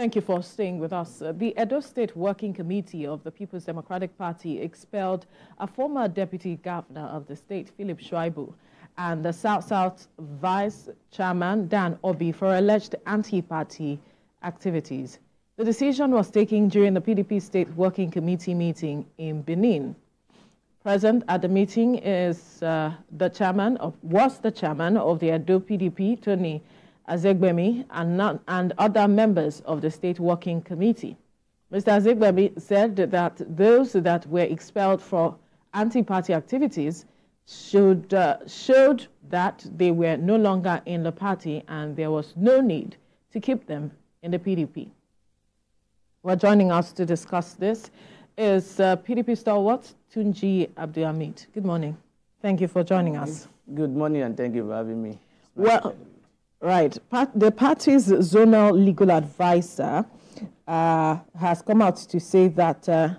Thank you for staying with us. Uh, the Edo State Working Committee of the People's Democratic Party expelled a former deputy governor of the state, Philip Shaibu, and the South-South Vice Chairman, Dan Orbih, for alleged anti-party activities. The decision was taken during the PDP State Working Committee meeting in Benin. Present at the meeting is uh, the chairman of, was the chairman of the Edo PDP, Tony Aziegbemi, and, not, and other members of the State Working Committee. Mr. Aziegbemi said that those that were expelled for anti-party activities should, uh, showed that they were no longer in the party and there was no need to keep them in the PDP. Well, joining us to discuss this is uh, PDP stalwart Tunji Abdulhamid. Good morning. Thank you for joining us. Good morning and thank you for having me. Well, right. the party's zonal legal advisor uh, has come out to say that uh,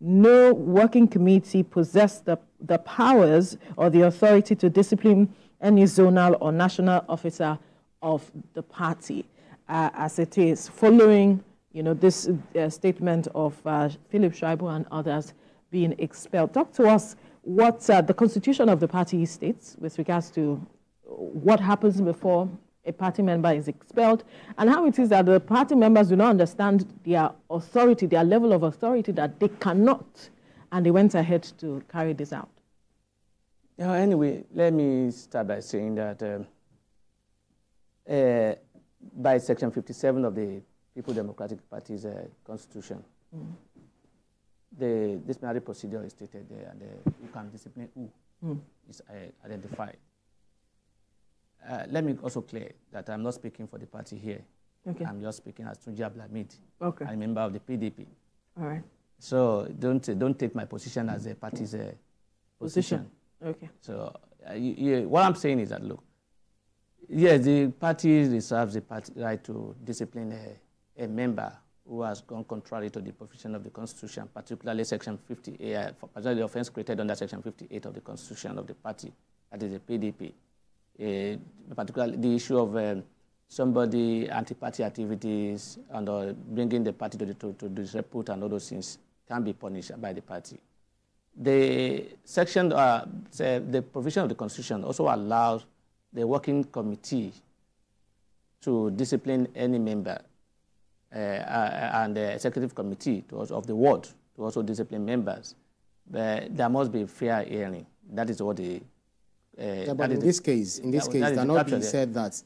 no working committee possessed the, the powers or the authority to discipline any zonal or national officer of the party uh, as it is, following you know, this uh, statement of uh, Philip Shaibu and others being expelled. Talk to us what uh, the constitution of the party states with regards to what happens before a party member is expelled and how it is that the party members do not understand their authority, their level of authority that they cannot, and they went ahead to carry this out. Yeah, anyway, let me start by saying that um, uh, by Section 57 of the People Democratic Party's uh, constitution, mm. the disciplinary procedure is stated there, and uh, you can discipline who mm. is uh, identified. Uh, let me also clear that I'm not speaking for the party here. Okay. I'm just speaking as Tunji Abdulhamid. Okay. I'm a member of the PDP. All right. So don't uh, don't take my position as a party's uh, position. position. Okay. So uh, you, you, what I'm saying is that look, yes, the party reserves the party right to discipline a, a member who has gone contrary to the provision of the Constitution, particularly Section 58, uh, particularly the offense created under Section 58 of the Constitution of the party, that is the PDP particularly the issue of um, somebody anti-party activities and uh, bringing the party to, the, to, to disrepute and all those things can be punished by the party. The section, uh, the provision of the Constitution also allows the working committee to discipline any member uh, uh and the executive committee to, of the ward to also discipline members. But there must be fair hearing. That is what the yeah, but in this case, in this case, cannot be said that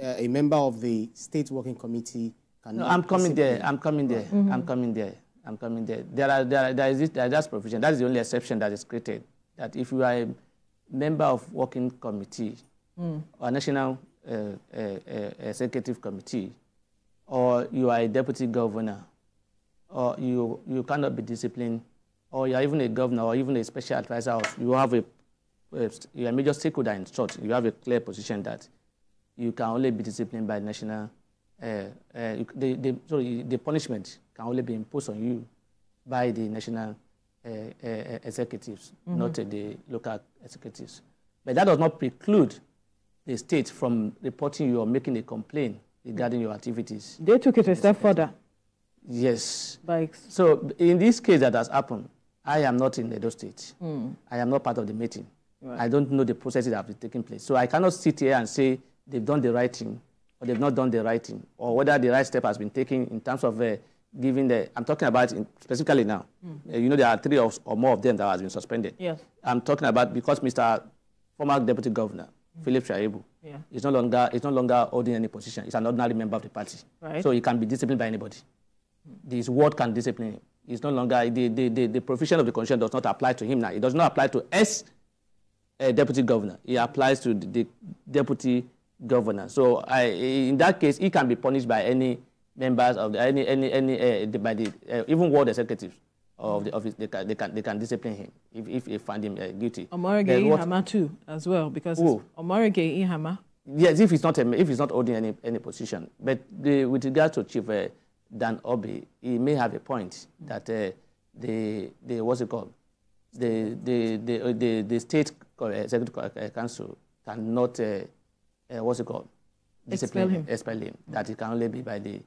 uh, a member of the state working committee cannot. No, I'm coming there. I'm coming there. Mm -hmm. I'm coming there. I'm coming there. There are there, are, there is this, there is provision. That is the only exception that is created. That if you are a member of working committee mm. or national uh, uh, uh, executive committee, or you are a deputy governor, or you you cannot be disciplined, or you are even a governor or even a special advisor, you have a you're a major stakeholder in short, you have a clear position that you can only be disciplined by national, uh, uh, the, the, sorry, the punishment can only be imposed on you by the national uh, uh executives, mm -hmm. not the local executives. But that does not preclude the state from reporting you or making a complaint regarding your activities. They took it a step further. Yes. By so in this case that has happened, I am not in Edo State. Mm. I am not part of the meeting. Right. I don't know the processes that have been taking place. So I cannot sit here and say they've done the right thing or they've not done the right thing or whether the right step has been taken in terms of uh, giving the, I'm talking about in, specifically now. Mm. Uh, you know, there are three of, or more of them that has been suspended. Yes. I'm talking about because Mr. former deputy governor, mm. Philip Shaibu, yeah. is no longer, is no longer holding any position. He's an ordinary member of the party. Right. So he can be disciplined by anybody. Mm. This word can discipline him. He's no longer, the, the, the, the provision of the constitution does not apply to him now. It does not apply to S uh, deputy governor. He applies to the, the deputy governor. So I, in that case, he can be punished by any members of the, any any any uh, by the uh, even ward executives of the office. They can they can they can discipline him if if they find him uh, guilty. Omoregie Ihama too as well because Omoregie Ihama. Yes, if he's not if he's not holding any any position. But the, with regard to Chief uh, Dan Orbih, he may have a point that uh, the the what's it called the the the uh, the, the state executive uh, council cannot, uh, uh, what's it called? Discipline expel him. Expel him. That it can only be by the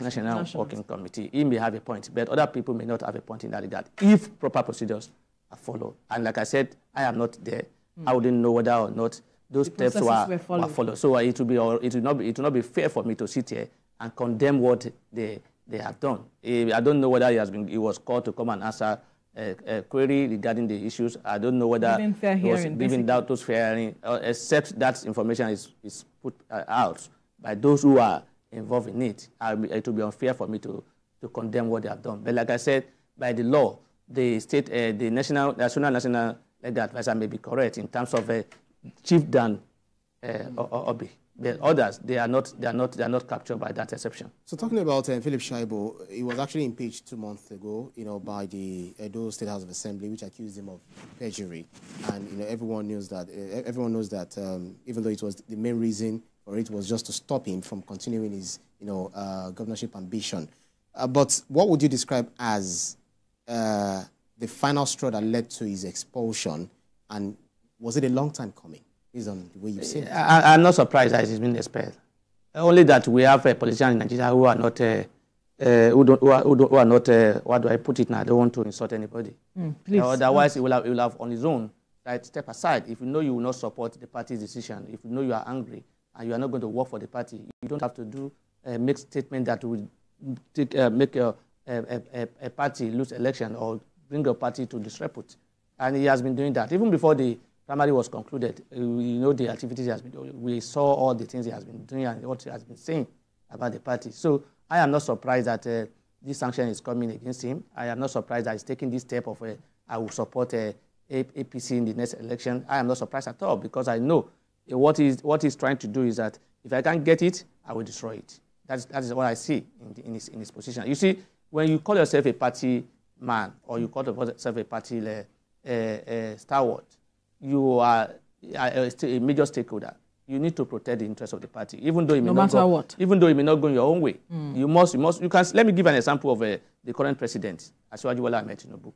National, National Working Committee. He may have a point, but other people may not have a point in that regard if proper procedures are followed. And like I said, I am not there. Mm. I wouldn't know whether or not those the steps were, were, followed. were, followed. So it will be or it will not be it will not be fair for me to sit here and condemn what they they have done. I don't know whether he has been he was called to come and answer a, a query regarding the issues. I don't know whether given fair he was hearing, given out those fair hearing, uh, except that information is is put uh, out by those who are involved in it. it will be unfair for me to to condemn what they have done. But like I said, by the law, the state, uh, the national, national, national legal advisor may be correct in terms of uh, Chief Dan uh, Obi. The others, they are not, they are not, they are not captured by that exception. So talking about uh, Philip Shaibu, he was actually impeached two months ago, you know, by the Edo State House of Assembly, which accused him of perjury, and you know everyone knows that. Uh, everyone knows that um, even though it was the main reason for it was just to stop him from continuing his, you know, uh, governorship ambition. Uh, but what would you describe as uh, the final straw that led to his expulsion, and was it a long time coming? Based on the way you've seen it. I, am not surprised that he's been expelled. Only that we have a politician in Nigeria who are not, uh, uh, who, don't, who, are, who, don't, who are not, uh, what do I put it now? I don't want to insult anybody. Mm, please, otherwise, he will, have, he will have on his own, right, step aside. If you know you will not support the party's decision, if you know you are angry and you are not going to work for the party, you don't have to do a mixed statement that will take, uh, make a, a, a, a party lose election or bring a party to disrepute. And he has been doing that. Even before the primary was concluded, uh, you know the activities he has been doing. We saw all the things he has been doing and what he has been saying about the party. So I am not surprised that uh, this sanction is coming against him. I am not surprised that he's taking this step of uh, I will support uh, APC in the next election. I am not surprised at all because I know uh, what he's, what he's trying to do is that if I can't get it, I will destroy it. That's, that is what I see in, the, in, his, in his position. You see, when you call yourself a party man or you call yourself a party uh, uh, uh, stalwart, you are a, a, major stakeholder. You need to protect the interests of the party, even though it may no not matter go, what. Even though it may not go your own way, mm. you must. You must. You can. Let me give an example of uh, the current president, Asiwaju Bola Ahmed Tinubu.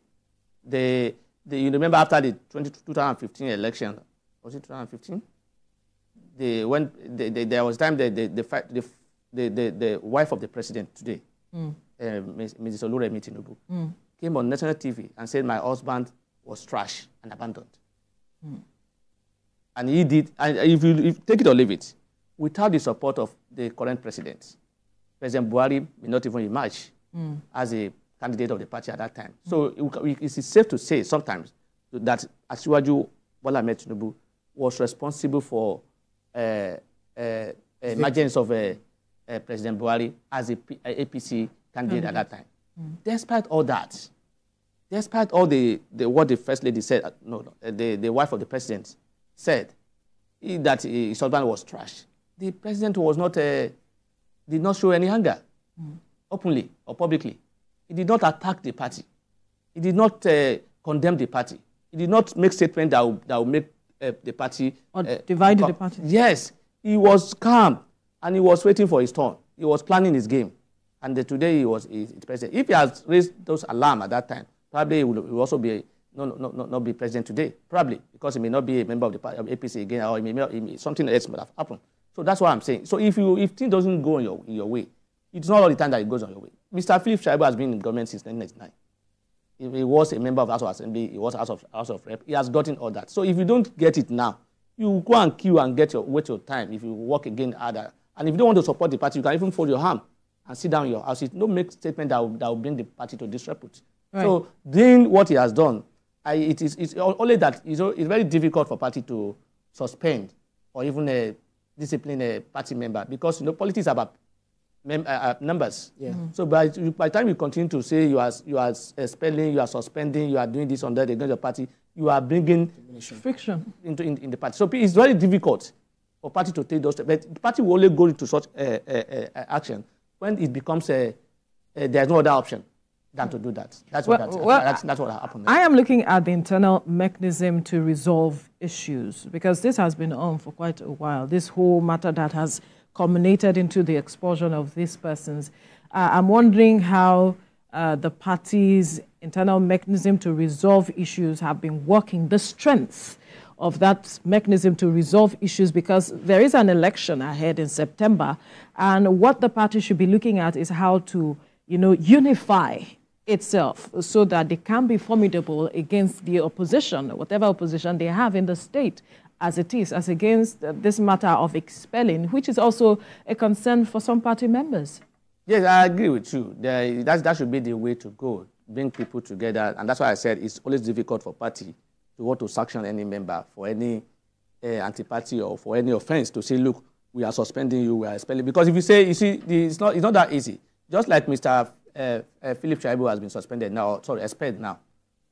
The, the, you remember after the 20, 2015 election, was it 2015? The, when the, the, there was time the, the, the, the, the, the wife of the president today, mm. uh, Mrs. Oluremi Tinubu, mm. came on national TV and said my husband was trash and abandoned. Mm. And he did, and if you if, take it or leave it, without the support of the current president, President Buhari may not even emerge mm. as a candidate of the party at that time. So it, it is safe to say sometimes that Asiwaju Bola Tinubu was responsible for uh, uh, emergence of a uh, President Buhari as a, P a APC candidate mm -hmm. at that time. Mm. Despite all that, despite all the, the what the first lady said, uh, no, no uh, the, the wife of the president said he, that his husband was trash. The president was not, uh, did not show any anger mm. openly or publicly. He did not attack the party. He did not uh, condemn the party. He did not make statements that would, that would make uh, the party. Or divided the party. Yes. He was calm and he was waiting for his turn. He was planning his game. And today he was he, president. If he has raised those alarm at that time, probably he will, also be no, no, no, not be president today. Probably because he may not be a member of the of APC again, or he may, he may, something else might have happened. So that's what I'm saying. So if you if things doesn't go in your in your way, it's not all the time that it goes on your way. Mr. Philip Shaibu has been in government since 1999. He was a member of House of Assembly. He was House of House of Rep. He has gotten all that. So if you don't get it now, you go and queue and get your wait your time. If you work again harder, and if you don't want to support the party, you can even fold your arm and sit down in your house. No make statement that will, that will bring the party to disrepute. Right. So doing what he has done, I, it is it's only that it's, it's very difficult for party to suspend or even a discipline a party member because you know politics are about mem- uh, uh, numbers. Yeah. Mm-hmm. So by, by the time you continue to say you are you are expelling, you are suspending, you are doing this under the against the party, you are bringing friction into in, in the party. So it's very difficult for party to take those steps. But the party will only go into such uh, uh, uh, action when it becomes a, a, there's no other option than to do that. That's what, well, well, that's, that's, what happened. I am looking at the internal mechanism to resolve issues because this has been on for quite a while. This whole matter that has culminated into the expulsion of these persons. Uh, I'm wondering how uh, the party's internal mechanism to resolve issues have been working, the strength of that mechanism to resolve issues because there is an election ahead in September. And what the party should be looking at is how to, you know, unify itself so that they can be formidable against the opposition, whatever opposition they have in the state as it is, as against this matter of expelling, which is also a concern for some party members. Yes, I agree with you. that, that should be the way to go, bring people together. And that's why I said it's always difficult for party to want to sanction any member for any uh, anti-party or for any offense to say, look, we are suspending you, we are expelling. Because if you say, you see, it's not, it's not that easy. Just like Mr. Uh, uh, Philip Shaibu has been suspended now, sorry, expelled now.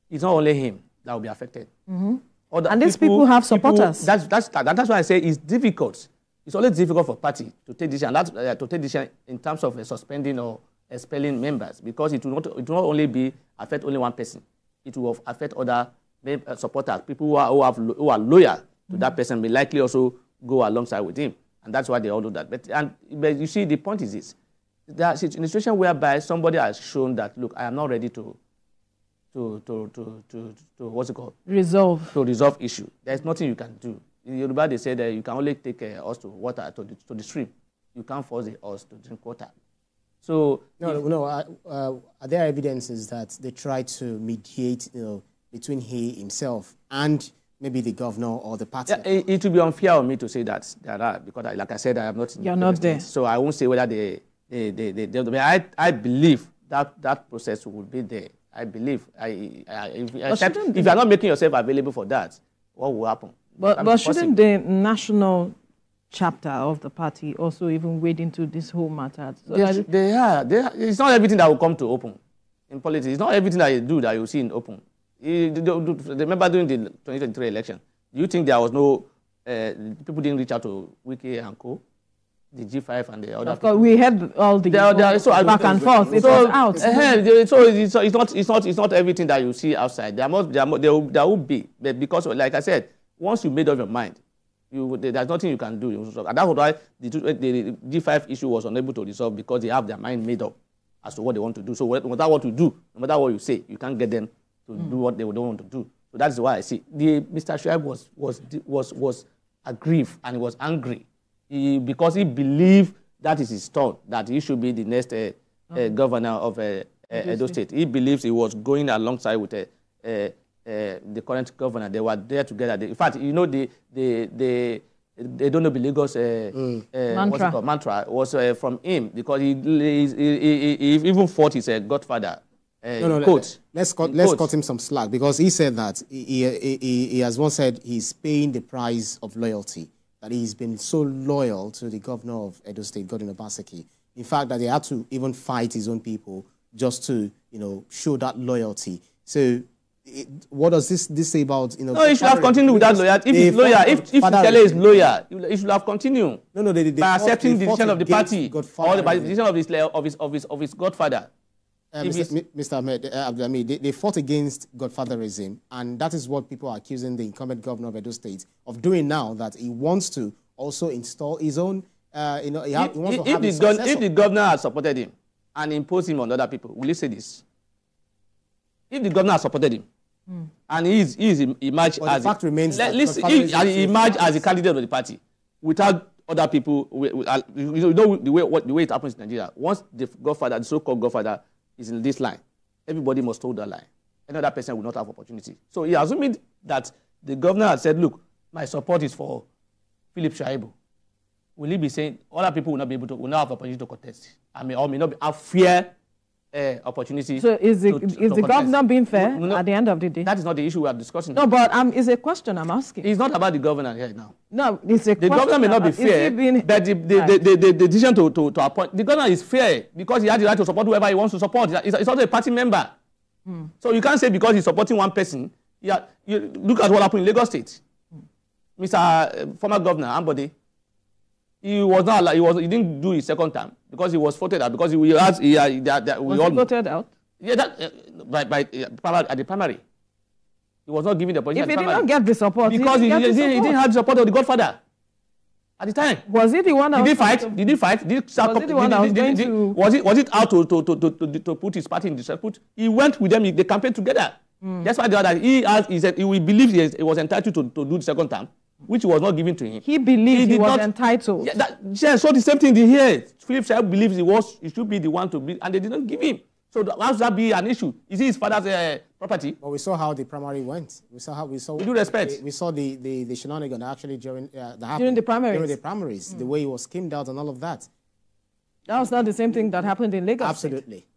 It's not only him that will be affected. Mm-hmm. And these people, people have supporters. People, that's, that's, that, that's why I say it's difficult. It's always difficult for party to take decision, uh, to take decision in terms of uh, suspending or expelling members because it will, not, it will not only be affect only one person. It will affect other uh, supporters, people who are, who, have, who are loyal to mm-hmm. that person, may likely also go alongside with him. And that's why they all do that. But, and, but you see, the point is this. There's in a situation whereby somebody has shown that, look, I am not ready to, to, to, to, to, to what's it called? Resolve. To resolve issue. There's nothing you can do. In Yoruba, they say that you can only take a horse to water, to the, to the stream. You can't force the horse to drink water. So no, no. Uh, uh, are there evidences that they try to mediate, you know, between he himself and maybe the governor or the party? Yeah, it, it would be unfair of me to say that there are because, I, like I said, I am not. You're not there. So I won't say whether they, they, they, they, they, I, I believe that that process will be there. I believe. I, I, if, except, if you are not making yourself available for that, what will happen? But, but shouldn't the national chapter of the party also even wade into this whole matter? So they, they, are, they are. It's not everything that will come to open in politics. It's not everything that you do that you see in open. remember during the 2023 election, do you think there was no, uh, people didn't reach out to Wiki and Co? The G5 and the other. Of course, we had all the there, there, so back and forth. It so, was out. Uh, so it's, it's, not, it's, not, it's not everything that you see outside. There must, there, there, will, there will be, but because, like I said, once you made up your mind, you, there's nothing you can do. And that's why the, the G5 issue was unable to resolve because they have their mind made up as to what they want to do. So no matter what you do, no matter what you say, you can't get them to mm. do what they don't want to do. So that's why I see the Mr. Shuaib was was was was aggrieved and he was angry he, because he believed that is his thought that he should be the next uh, uh, governor of uh, Edo State. He believes he was going alongside with uh, uh, uh, the current governor. They were there together. They, in fact, you know, the the the they don't know the Lagos uh, mm. uh, mantra. Called, mantra was uh, from him because he, he, he, he even fought his uh, godfather. Uh, no, no, quote. Let's cut, let's cut him some slack because he said that he, he, he has once said he's paying the price of loyalty. That he's been so loyal to the governor of Edo State, Godwin Obaseki. In fact, that he had to even fight his own people just to you know show that loyalty. So it, what does this, this say about you know? No, he should have continued with that lawyer. If he's lawyer, if if Kele is lawyer, he should have continued. No, no, they, they by accepting the decision of the party or the decision of his of his of his of his godfather. Uh, Mr. Mr. Ahmed, uh, they, they fought against godfatherism, and that is what people are accusing the incumbent governor of Edo State of doing now. That he wants to also install his own. Uh, you know, he, he wants if, to have if, the if the governor has supported him and imposed him on other people, will you say this? If the governor has supported him, Mm. And he is, he is emerged well, as the fact a, remains let, listen, he, he emerged as a candidate of the party without other people. Uh, you know the way what, the way it happens in Nigeria. Once the godfather, the so-called godfather, is in this line, everybody must hold that line. Another person will not have opportunity. So he assuming that the governor has said, "Look, my support is for Philip Shaibu." Will he be saying other people will not be able to will not have opportunity to contest? I mean, or may not be, have fear uh, opportunity. So is the, to, to, is the governor being fair no, at the end of the day? That is not the issue we are discussing. No, but um, it's a question I'm asking. It's not about the governor here now. No, it's a the question. The governor may not be fair, being, but the, the, right. the, the, the, decision to, to, to appoint, the governor is fair because he has the right to support whoever he wants to support. It's, it's also a party member. Hmm. So you can't say because he's supporting one person, yeah, you look at what happened in Lagos State. Hmm. Mr. Uh, former Governor Ambode, he was not allowed, he, was, he didn't do his second term because he was voted out because he, has, he, he, that, that, we was all, he voted out? Yeah, that, uh, by, by, uh, at the primary. He was not given the position. If he did not get the support, because he, he, he, he didn't have the support of the Godfather at the time. Was he the one that did he fight? To, did he fight? Did he was he the one that was going to? Was it was it out to to, to, to, to, put his party in disrepute? He went with them. They campaigned together. Mm. That's why the other he has he said he will believe he, he was entitled to, to do the second term, which was not given to him. He believed he, he was not, entitled. Yeah, that, yeah, so the same thing here. Philip Shaibu believes he was he should be the one to be, and they did not give him. So how should that be an issue? Is it his father's uh, property? But we saw how the primary went. We saw how we saw. We do respect. We, we saw the the, the shenanigan actually during uh, the during the primaries. During the primaries, mm. the way he was skimmed out and all of that. That was not the same thing that happened in Lagos. Absolutely.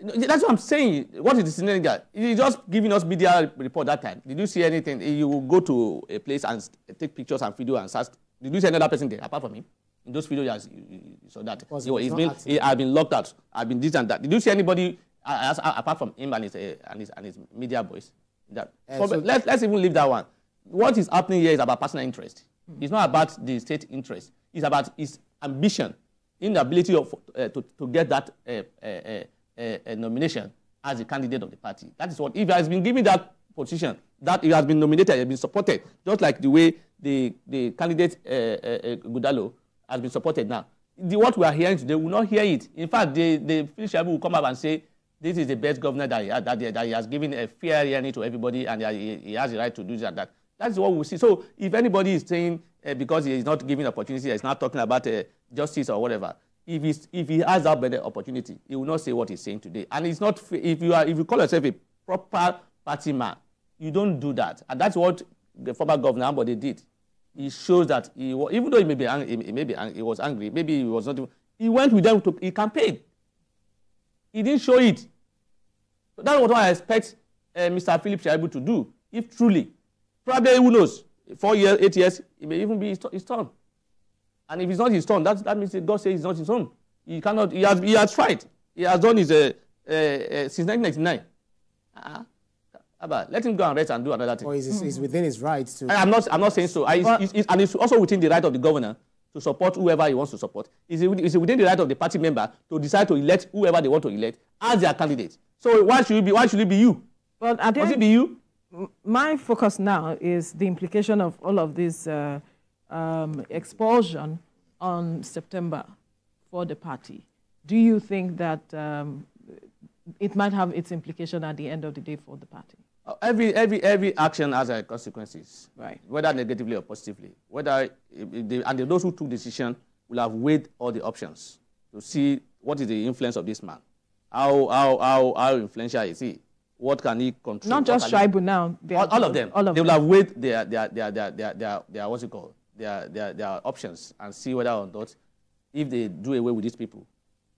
That's what I'm saying. What is the? He's just giving us media report that time. Did you see anything? You go to a place and take pictures and video and search. Did you see another person there apart from him? In those videos, you, you, you saw that. He, he's been, he, have been locked out. I've been this and that. Did you see anybody uh, uh, apart from him and his, uh, and his, and his media boys? That, uh, so let's, let's even leave that one. What is happening here is about personal interest. Mm. It's not about the state interest. It's about his ambition, inability of, uh, to, to get that uh, nomination as a candidate of the party. That is what, if he has been given that position, that he has been nominated, he has been supported, just like the way the, the candidate Ighodalo has been supported now. The, what we are hearing today, will not hear it. In fact, the, the Philip Shaibu will come up and say, this is the best governor that he, had, that, that he has given a fair hearing to everybody and he, he has the right to do that. that. That's what we see. So if anybody is saying uh, because he is not giving opportunity, he's not talking about uh, justice or whatever, if, he's, if he has that better opportunity, he will not say what he's saying today. And it's not, if you, are, if you call yourself a proper party man, you don't do that. And that's what the former governor Ambode did. He shows that he, even though he may be angry, he, may be angry, he was angry, maybe he was not, he went with them to, he campaigned. He didn't show it. So that's what I expect uh, Mr. Philip Shaibu to do, if truly. Probably, who knows, four years, eight years, it may even be his, his turn. And if it's not his turn, that, that means God says it's not his own. He cannot, he has, he has tried. He has done his, uh, uh, uh, since 1999. Uh-huh. Abba, let him go and rest and do another thing. Or is mm -hmm. within his right to... I'm not, I'm not saying so. I, it's, it's, and it's also within the right of the governor to support whoever he wants to support. It's, it's within the right of the party member to decide to elect whoever they want to elect as their candidate. So why should it be, why should it be you? Well, I Must it be you? My focus now is the implication of all of this uh, um, expulsion on September for the party. Do you think that um, it might have its implication at the end of the day for the party? Uh, every, every, every action has uh, consequences, right. whether negatively or positively. Whether they, and those who took decision will have weighed all the options to see what is the influence of this man. How, how, how, how influential is he? What can he control? Not just Shaibu now. All, all, of them. All of they will have weighed their, their, their, their, their, their, their, what's it called? Their, their, their options and see whether or not, if they do away with these people,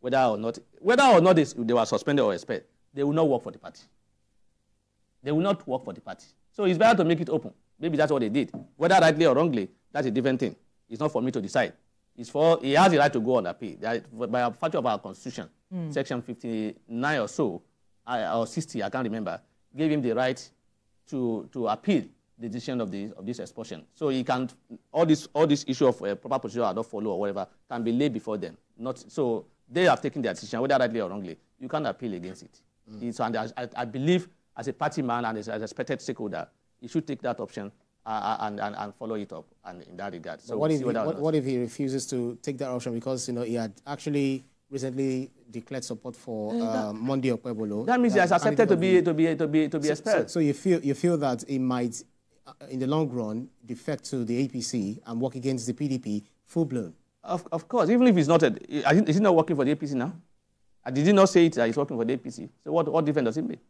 whether or not, whether or not they, they were suspended or expelled, they will not work for the party. They will not work for the party. So it's better to make it open. Maybe that's what they did. Whether rightly or wrongly, that's a different thing. It's not for me to decide. It's for, he has the right to go on appeal. By virtue of our constitution, mm. section 59 or so, or 60, I can't remember, gave him the right to, to appeal the decision of, the, of this expulsion. So he can, all this, all this issue of uh, proper procedure or not follow or whatever can be laid before them. Not, so they have taken their decision, whether rightly or wrongly. You can't appeal against it. Mm. So, and I, I believe as a party man and as a respected stakeholder, he should take that option uh, and, and, and, follow it up and in that regard. So what, if he, what, what, if he refuses to take that option because you know he had actually recently declared support for uh, Monday Okpebholo? That means he has accepted to be, to be, to be, to be so, expelled. So, so, you, feel, you feel that it might, uh, Uh, in the long run, defect to the APC and work against the PDP full-blown? Of, of course, even if he's not, a, is he not working for the APC now? Uh, did he not say it that he's working for the APC? So what, what difference does it make?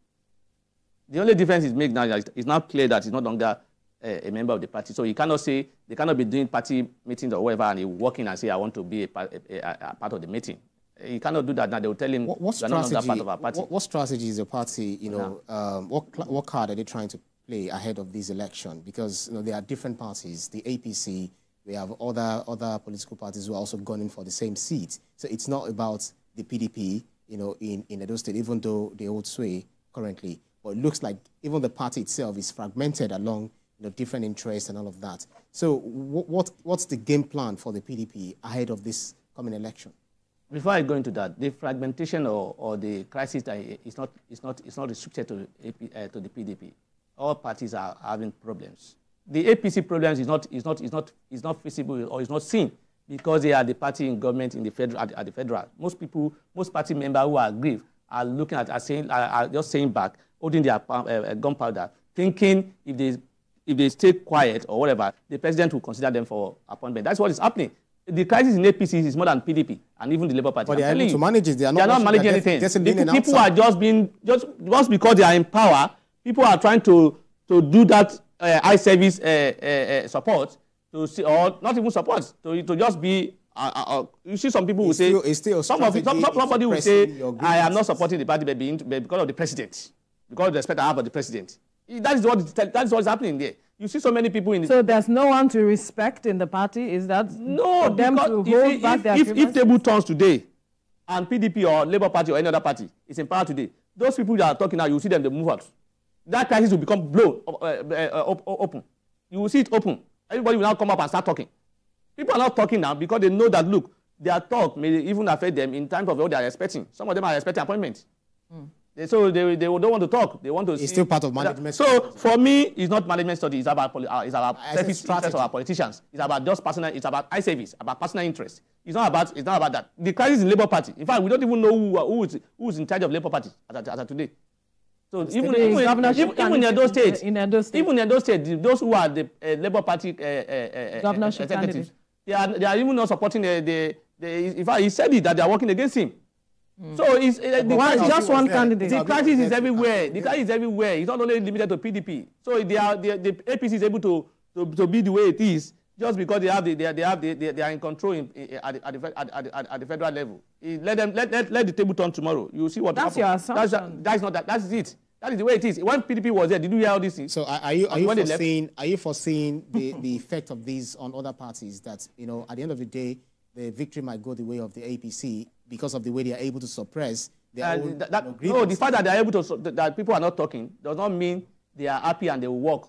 The only difference is made now is it's now clear that he's no longer a, a, member of the party. So he cannot say, they cannot be doing party meetings or whatever and he walk in and say, I want to be a, a, a part of the meeting. He cannot do that now. They will tell him, what, what strategy, not part of our party. What, what strategy is the party, you know, no. um, what, what card are they trying to play ahead of this election? Because, you know, there are different parties. The APC, we have other, other political parties who are also gunning for the same seat. So it's not about the PDP, you know, in, in Edo State, even though they hold sway currently. But it looks like even the party itself is fragmented along you know, different interests and all of that. So what, what's the game plan for the PDP ahead of this coming election? Before I go into that, the fragmentation or, or the crisis is not, is not, is not restricted to, uh, to the PDP. All parties are having problems. The APC problems is not, is, not, is, not, is not visible or is not seen because they are the party in government in the federal, at, at the federal. Most people, most party members who are aggrieved are looking at, are saying, are, are just saying back, holding their uh, gunpowder, thinking if they if they stay quiet or whatever, the president will consider them for appointment. That's what is happening. The crisis in APC is more than PDP and even the Labour Party. But they are able to manage it. They are not, they are not managing anything. People, people are just being just just because they are in power. People are trying to to do that uh, eye service uh, uh, uh, support to see, or not even support to to just be. Uh, uh, you see, some people will say still, still some of it, some, somebody will say, "I am not supporting the party because of the president, because of the respect I have for the president." That is what that is what is happening there. You see so many people in. The so there's no one to respect in the party. Is that no? For them to hold if, back if, their if, if table turns today, and PDP or Labour Party or any other party is in power today, those people that are talking now, you see them they move out. That crisis will become blown uh, uh, uh, open. You will see it open. Everybody will now come up and start talking. People are not talking now because they know that look, their talk may even affect them in terms of what they are expecting. Some of them are expecting appointments. Mm. So they, they don't want to talk. They want to. It's see. still part of management. So for me, it's not management study. It's about uh, it's about selfish interest of our politicians. It's about just personal. It's about eye service. About personal interest. It's not about. It's not about that. The crisis in Labour Party. In fact, we don't even know who who is who is in charge of Labour Party as, as of today. So even, even, even, even in Edo State, in Edo State, even in Edo State, those who are the uh, Labour Party uh, uh, uh, governorship candidates, they are they are even not supporting the the. the in fact, he said it that they are working against him. Mm. So it's, uh, the one, just one candidate. The crisis is everywhere. The crisis is everywhere. It's not only limited to PDP. So they are, they, the APC is able to, to, to be the way it is just because they have the, they, they have the, they, they are in control in, at, the, at, the, at, the, at the federal level. Let them let, let, let the table turn tomorrow. You will see what that's happens. your assumption. That's, that's not that. That's it. That is the way it is. When PDP was there, did you hear all these things? So are you are you foreseeing are you foreseeing the, the effect of these on other parties? That you know, at the end of the day, the victory might go the way of the APC because of the way they are able to suppress uh, that, that, no, the fact that they are able to, that people are not talking does not mean they are happy and they will work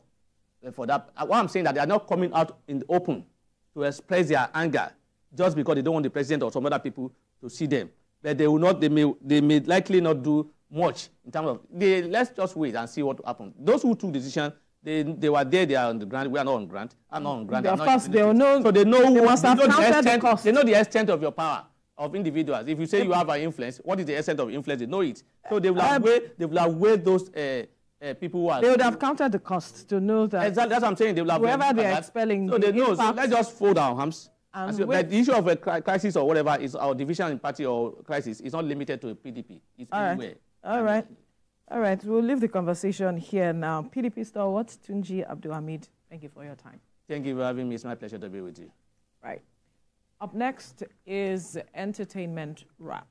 for that. Uh, what I'm saying that they are not coming out in the open to express their anger just because they don't want the president or some other people to see them. But they will not, they may, they may likely not do much in terms of, they, let's just wait and see what happens. Those who took decision, they, they were there, they are on the ground, we are not on ground, I'm not on ground. Of course, they know, so they know, they must they know the extent, the. They know the extent of your power of individuals. If you say you have an influence, what is the extent of influence? They know it. So they will have um, weighed, they will weighed those uh, uh, people who are. They would have counted the cost to know that. Exactly, that's what I'm saying. They will have. Whoever they are expelling. So they know. So let's just fold our arms. But the issue of a crisis or whatever is our division in party or crisis is not limited to PDP. It's All anywhere. Right. All right. All right. We'll leave the conversation here now. PDP stalwart Tunji Abdulhamid, thank you for your time. Thank you for having me. It's my pleasure to be with you. Right. Up next is entertainment wrap.